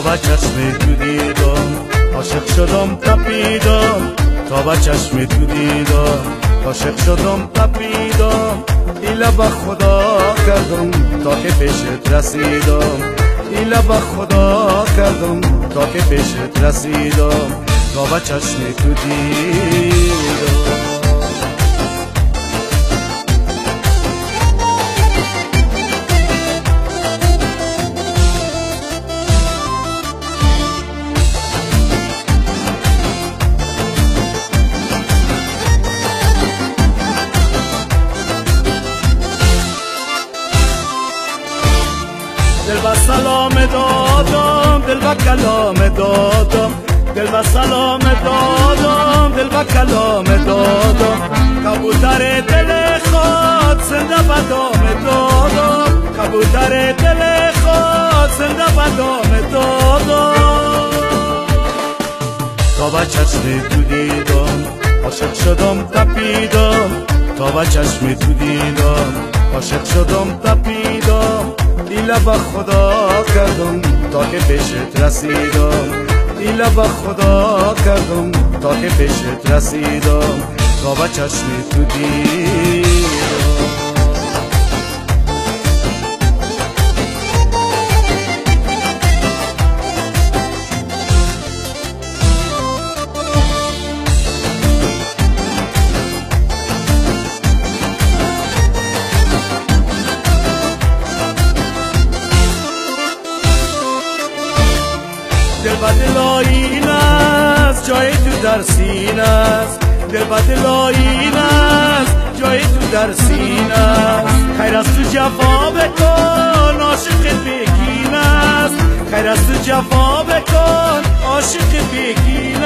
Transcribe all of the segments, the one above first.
تا با چشم تو دیدم عاشق شدم تپیدم. تا با چشم تو دیدم عاشق شدم تپیدم. ایلا با خدا کردم تا که پیشت رسیدم. ایلا با خدا کردم تا که پیشت رسیدم. تا با چشم تو دیدم. سلام دادم دل و کلام دادم. دل و سلام دادم دل و کلام دادم. کبوتر دل خود زنده بدام دادم. کبوتر دل خود زنده بدام دادم. تا با چشم تو دیدم عاشق شدم تپیدم. تا با چشم تو دیدم عاشق شدم تپیدم. ایلا با خدا کردم تا که پیشت رسیدم. ایلا با خدا کردم تا که پیشت رسیدم. تا با چشم تو دیدم. آین است جای تو در سین است. دل و دل آین است جای تو در سین است. خیر از تو جفا بکن عاشق بگین است. خیر از تو جفا بکن عاشق بگین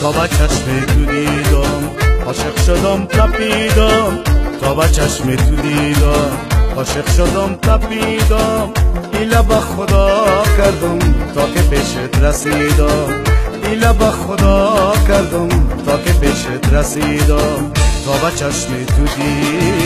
تا با چشم تو دیدم عاشق شدم تپیدم. تا با چشم تو دیدم عاشق شدم تپیدم. ایلا با خدا. کردم تا که پیشت رسیدم. ایلا با خدا کردم تا که پیشت رسیدم. تا با چشم تو دیدم.